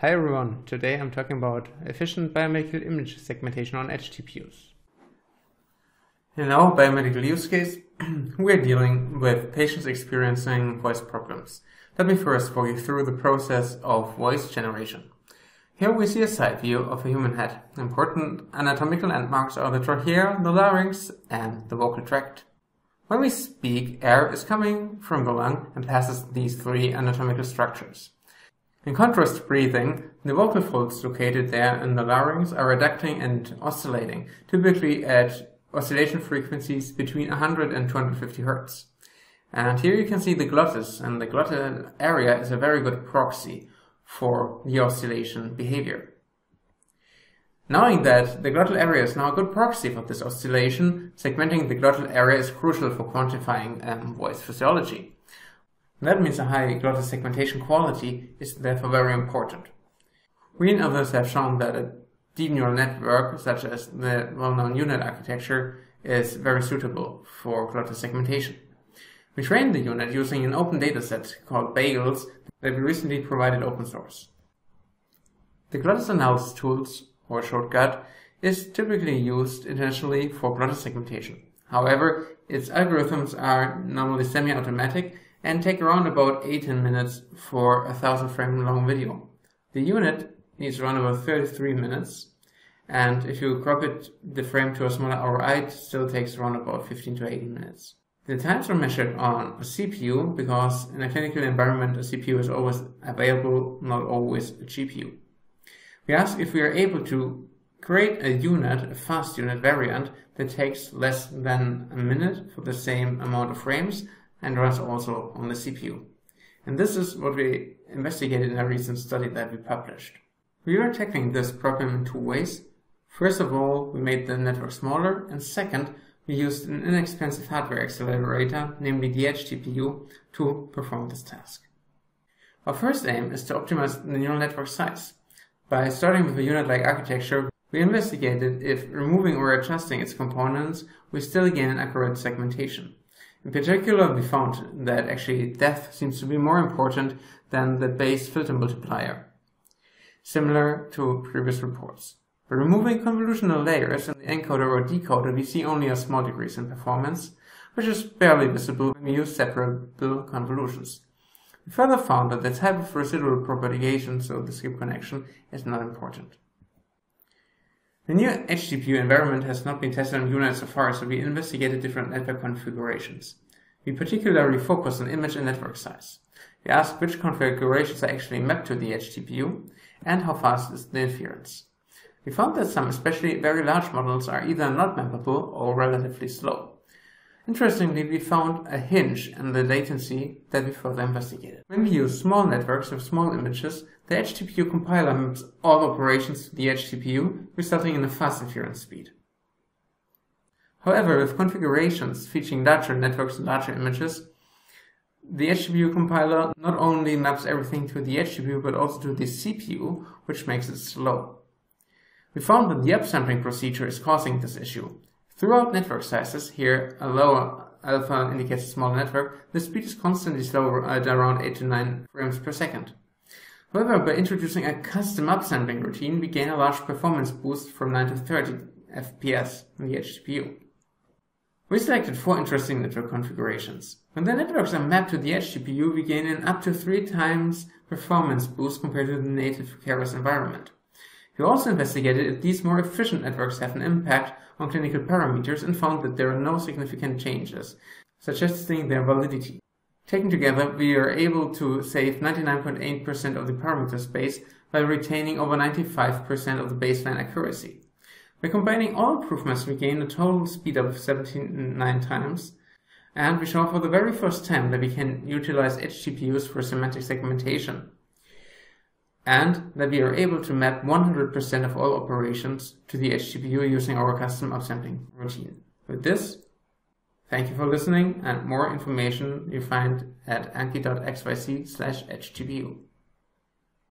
Hi everyone, today I'm talking about efficient biomedical image segmentation on edge TPUs. In our biomedical use case, we're dealing with patients experiencing voice problems. Let me first walk you through the process of voice generation. Here we see a side view of a human head. Important anatomical landmarks are the trachea, the larynx, and the vocal tract. When we speak, air is coming from the lung and passes these three anatomical structures. In contrast breathing, the vocal folds located there in the larynx are adapting and oscillating, typically at oscillation frequencies between 100 and 250 Hz. And here you can see the glottis, and the glottal area is a very good proxy for the oscillation behavior. Knowing that the glottal area is now a good proxy for this oscillation, segmenting the glottal area is crucial for quantifying um, voice physiology. That means a high glottal segmentation quality is therefore very important. We and others have shown that a deep neural network, such as the well-known U-Net architecture, is very suitable for glottal segmentation. We trained the U-Net using an open dataset called BAGLS that we recently provided open source. The glottis analysis tools, or short GAT, is typically used internationally for glottal segmentation. However, its algorithms are normally semi-automatic and take around about 18 minutes for a 1000 frame long video. The U-Net needs around about 33 minutes and if you crop it the frame to a smaller ROI it still takes around about 15 to 18 minutes. The times are measured on a CPU because in a clinical environment a CPU is always available, not always a GPU. We ask if we are able to create a U-Net, a fast U-Net variant that takes less than a minute for the same amount of frames and runs also on the CPU. And this is what we investigated in a recent study that we published. We are tackling this problem in two ways. First of all, we made the network smaller, and second, we used an inexpensive hardware accelerator, namely the Edge TPU, to perform this task. Our first aim is to optimize the neural network size. By starting with a U-Net-like architecture, we investigated if removing or adjusting its components, we still gain an accurate segmentation. In particular, we found that actually depth seems to be more important than the base filter multiplier, similar to previous reports. By removing convolutional layers in the encoder or decoder, we see only a small decrease in performance, which is barely visible when we use separable convolutions. We further found that the type of residual propagation, so the skip connection, is not important. The new TPU environment has not been tested on U-Net so far, so we investigated different network configurations. We particularly focused on image and network size. We asked which configurations are actually mapped to the TPU and how fast is the inference. We found that some especially very large models are either not mappable or relatively slow. Interestingly, we found a hinge in the latency that we further investigated. When we use small networks with small images, the Edge TPU compiler maps all operations to the Edge TPU, resulting in a fast inference speed. However, with configurations featuring larger networks and larger images, the Edge TPU compiler not only maps everything to the Edge TPU, but also to the CPU, which makes it slow. We found that the upsampling procedure is causing this issue. Throughout network sizes, here a lower alpha indicates a small network, the speed is constantly slower uh, at around 8 to 9 frames per second. However, by introducing a custom upsampling routine, we gain a large performance boost from 9 to 30 FPS in the TPU. We selected four interesting network configurations. When the networks are mapped to the Edge TPU, we gain an up to three times performance boost compared to the native Keras environment. We also investigated if these more efficient networks have an impact on clinical parameters and found that there are no significant changes, suggesting their validity. Taken together, we are able to save 99.8% of the parameter space while retaining over 95% of the baseline accuracy. By combining all improvements, we gain a total speed of 79 times, and we show for the very first time that we can utilize edge TPUs for semantic segmentation and that we are able to map 100% of all operations to the TPU using our custom upsampling routine. With this, thank you for listening and more information you find at anki.xyz slash edgetpu.